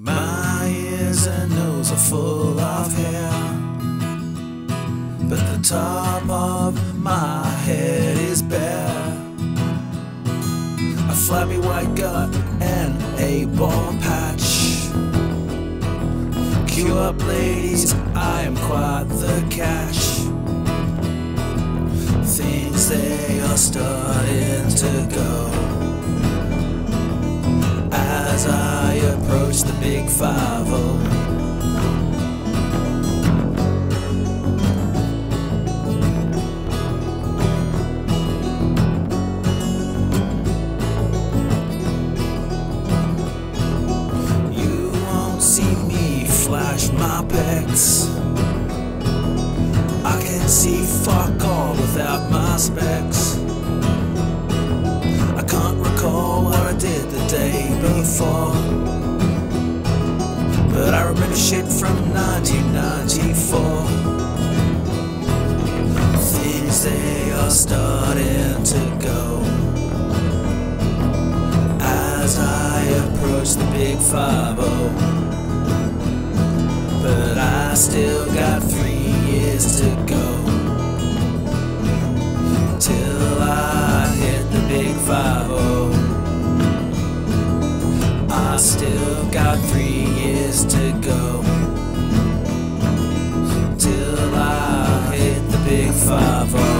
My ears and nose are full of hair, but the top of my head is bare. A flabby white gut and a ball patch. Queue up, ladies, I am quite the catch. Things they are starting to go approach the big five oh. You won't see me flash my pecs. I can see fuck all without my specs. Before. But I remember shit from 1994. Things they are starting to go. As I approach the big 5 But I still got three years to go. Till I hit the big 5 I still got three years to go. Till I hit the big 5